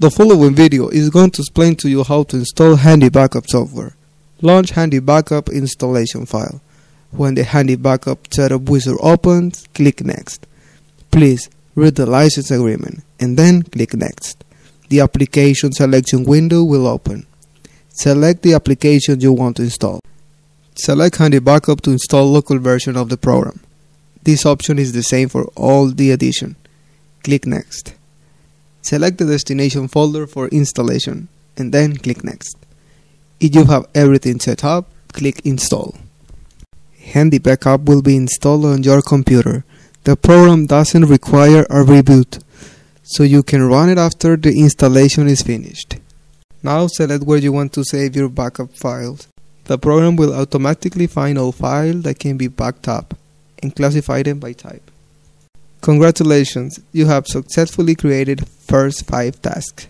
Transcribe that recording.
The following video is going to explain to you how to install Handy Backup software. Launch Handy Backup installation file. When the Handy Backup setup wizard opens, click Next. Please read the license agreement and then click Next. The application selection window will open. Select the application you want to install. Select Handy Backup to install local version of the program. This option is the same for all the edition. Click Next. Select the destination folder for installation and then click Next. If you have everything set up, click Install. Handy Backup will be installed on your computer. The program doesn't require a reboot, so you can run it after the installation is finished. Now select where you want to save your backup files. The program will automatically find all files that can be backed up and classify them by type. Congratulations, you have successfully created first 5 tasks.